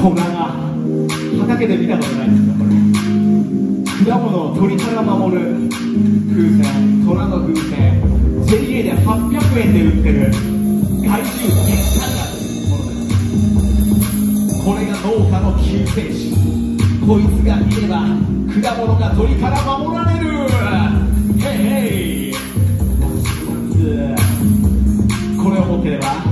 虎が畑で見たことないですかこれ果物を鳥から守る風船虎の風船 JA で800円で売ってる害虫月間うものですこれが農家の救世主こいつがいれば果物が鳥から守られるヘイヘイこれを持ってれば